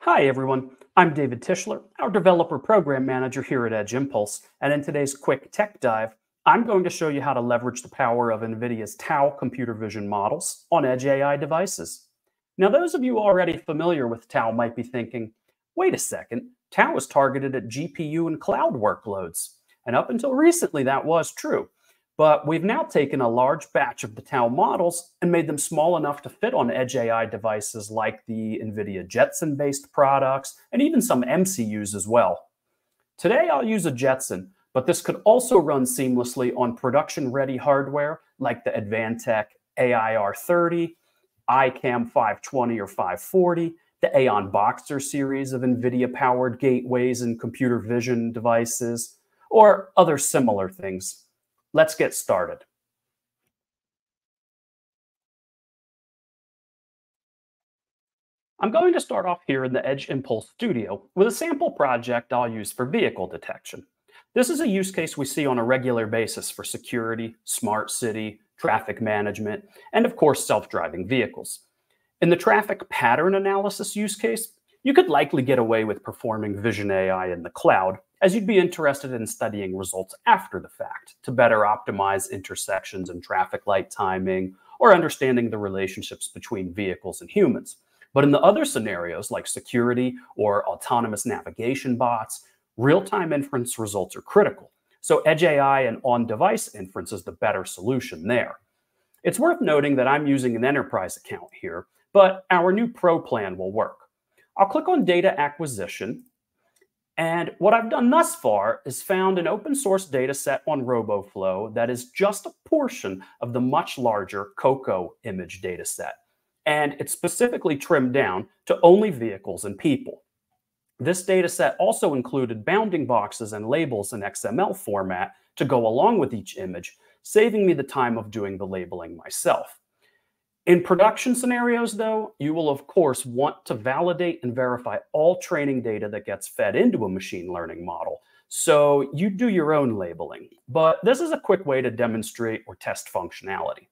Hi, everyone. I'm David Tischler, our Developer Program Manager here at Edge Impulse. And in today's quick tech dive, I'm going to show you how to leverage the power of NVIDIA's TAO computer vision models on Edge AI devices. Now, those of you already familiar with TAO might be thinking, wait a second, TAO is targeted at GPU and cloud workloads. And up until recently, that was true. But we've now taken a large batch of the TAO models and made them small enough to fit on Edge AI devices like the NVIDIA Jetson based products and even some MCUs as well. Today, I'll use a Jetson, but this could also run seamlessly on production ready hardware like the Advantech AIR30, iCam 520 or 540, the AAEON Boxer series of NVIDIA powered gateways and computer vision devices, or other similar things. Let's get started. I'm going to start off here in the Edge Impulse Studio with a sample project I'll use for vehicle detection. This is a use case we see on a regular basis for security, smart city, traffic management, and of course, self-driving vehicles. In the traffic pattern analysis use case, you could likely get away with performing vision AI in the cloud, as you'd be interested in studying results after the fact to better optimize intersections and traffic light timing or understanding the relationships between vehicles and humans. But in the other scenarios, like security or autonomous navigation bots, real time inference results are critical. So, Edge AI and on device inference is the better solution there. It's worth noting that I'm using an enterprise account here, but our new pro plan will work. I'll click on data acquisition and what I've done thus far is found an open source data set on RoboFlow that is just a portion of the much larger COCO image data set. And it's specifically trimmed down to only vehicles and people. This data set also included bounding boxes and labels in XML format to go along with each image, saving me the time of doing the labeling myself. In production scenarios, though, you will of course want to validate and verify all training data that gets fed into a machine learning model. So you do your own labeling, but this is a quick way to demonstrate or test functionality.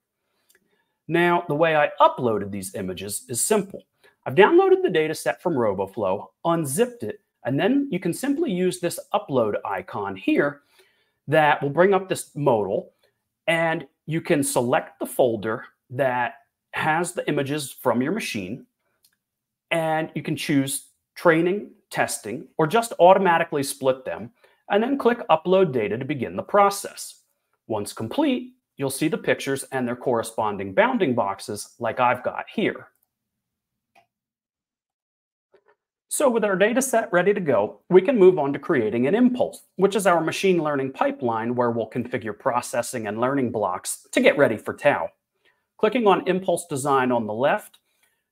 Now, the way I uploaded these images is simple. I've downloaded the data set from RoboFlow, unzipped it, and then you can simply use this upload icon here that will bring up this modal, and you can select the folder that has the images from your machine, and you can choose training, testing, or just automatically split them, and then click Upload Data to begin the process. Once complete, you'll see the pictures and their corresponding bounding boxes like I've got here. So with our data set ready to go, we can move on to creating an impulse, which is our machine learning pipeline where we'll configure processing and learning blocks to get ready for TAO. Clicking on Impulse Design on the left,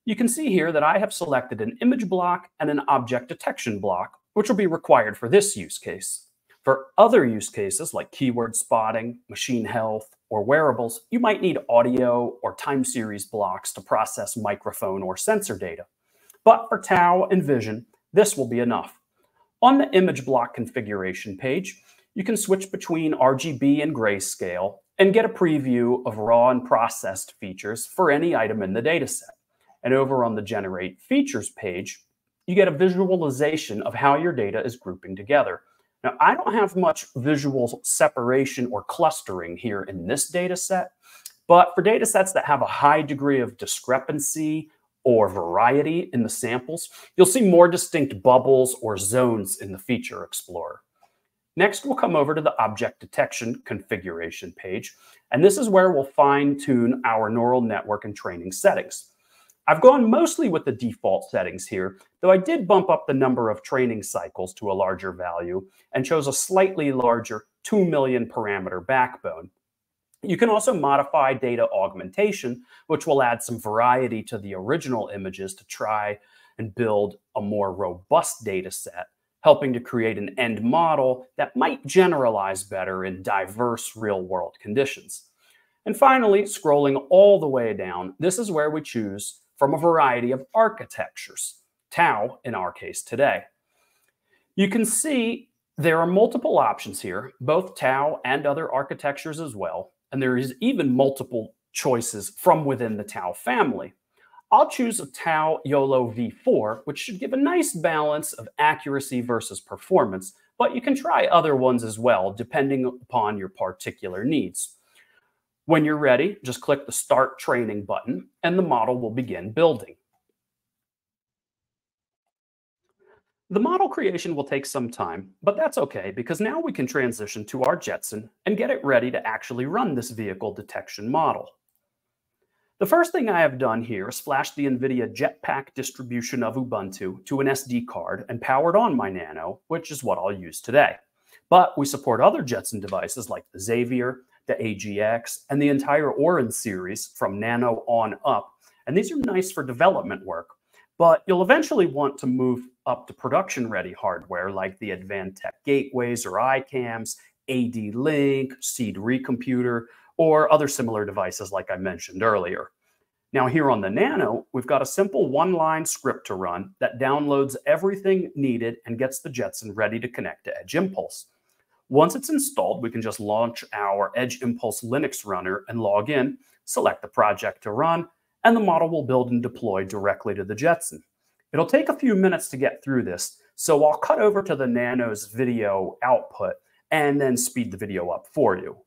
you can see here that I have selected an image block and an object detection block, which will be required for this use case. For other use cases like keyword spotting, machine health, or wearables, you might need audio or time series blocks to process microphone or sensor data. But for TAO and Vision, this will be enough. On the image block configuration page, you can switch between RGB and grayscale and get a preview of raw and processed features for any item in the dataset. And over on the Generate Features page, you get a visualization of how your data is grouping together. Now, I don't have much visual separation or clustering here in this data set, but for data sets that have a high degree of discrepancy or variety in the samples, you'll see more distinct bubbles or zones in the Feature Explorer. Next, we'll come over to the object detection configuration page, and this is where we'll fine tune our neural network and training settings. I've gone mostly with the default settings here, though I did bump up the number of training cycles to a larger value and chose a slightly larger 2 million parameter backbone. You can also modify data augmentation, which will add some variety to the original images to try and build a more robust data set helping to create an end model that might generalize better in diverse real world conditions. And finally, scrolling all the way down, this is where we choose from a variety of architectures, TAO in our case today. You can see there are multiple options here, both TAO and other architectures as well, and there is even multiple choices from within the TAO family. I'll choose a TAO YOLO V4, which should give a nice balance of accuracy versus performance, but you can try other ones as well, depending upon your particular needs. When you're ready, just click the Start Training button, and the model will begin building. The model creation will take some time, but that's okay because now we can transition to our Jetson and get it ready to actually run this vehicle detection model. The first thing I have done here is flash the NVIDIA Jetpack distribution of Ubuntu to an SD card and powered on my Nano, which is what I'll use today. But we support other Jetson devices like the Xavier, the AGX, and the entire Orin series from Nano on up. And these are nice for development work, but you'll eventually want to move up to production ready hardware like the Advantech gateways or iCams, AD Link, Seeed reComputer, or other similar devices like I mentioned earlier. Now here on the Nano, we've got a simple one-line script to run that downloads everything needed and gets the Jetson ready to connect to Edge Impulse. Once it's installed, we can just launch our Edge Impulse Linux runner and log in, select the project to run, and the model will build and deploy directly to the Jetson. It'll take a few minutes to get through this, so I'll cut over to the Nano's video output and then speed the video up for you.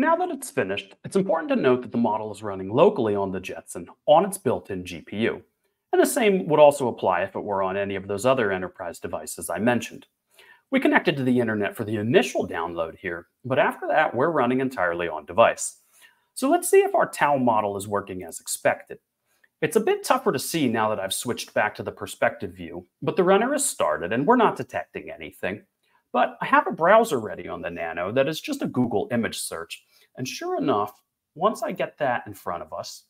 Now that it's finished, it's important to note that the model is running locally on the Jetson on its built-in GPU. And the same would also apply if it were on any of those other enterprise devices I mentioned. We connected to the internet for the initial download here, but after that, we're running entirely on device. So let's see if our TAO model is working as expected. It's a bit tougher to see now that I've switched back to the perspective view, but the runner has started and we're not detecting anything. But I have a browser ready on the Nano that is just a Google image search, and sure enough, once I get that in front of us,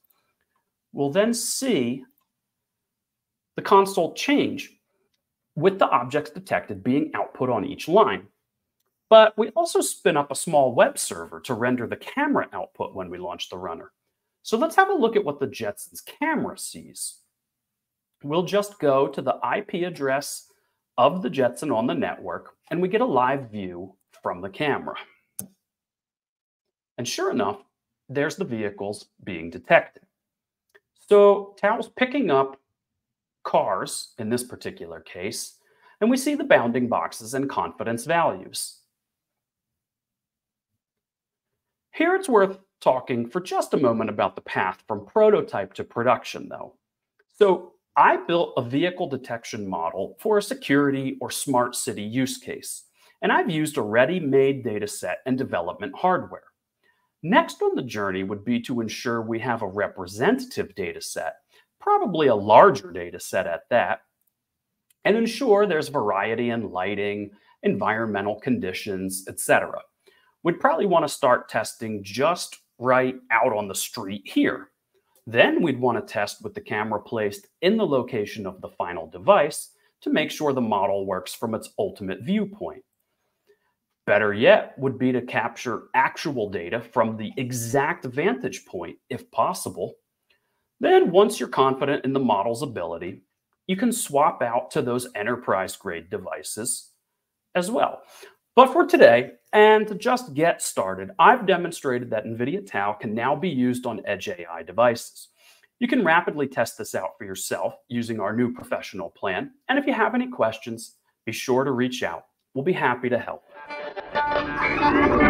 we'll then see the console change with the objects detected being output on each line. But we also spin up a small web server to render the camera output when we launch the runner. So let's have a look at what the Jetson's camera sees. We'll just go to the IP address of the Jetson on the network, and we get a live view from the camera. And sure enough, there's the vehicles being detected. So TAO's picking up cars in this particular case, and we see the bounding boxes and confidence values. Here it's worth talking for just a moment about the path from prototype to production, though. So I built a vehicle detection model for a security or smart city use case, and I've used a ready-made data set and development hardware. Next on the journey would be to ensure we have a representative data set probably a larger mm-hmm. data set at that, and ensure there's variety in lighting, environmental conditions, etc. We'd probably want to start testing just right out on the street here. Then we'd want to test with the camera placed in the location of the final device to make sure the model works from its ultimate viewpoint. Better yet would be to capture actual data from the exact vantage point if possible. Then once you're confident in the model's ability, you can swap out to those enterprise grade devices as well. But for today, and to just get started, I've demonstrated that NVIDIA TAO can now be used on Edge AI devices. You can rapidly test this out for yourself using our new professional plan. And if you have any questions, be sure to reach out. We'll be happy to help. Thank you.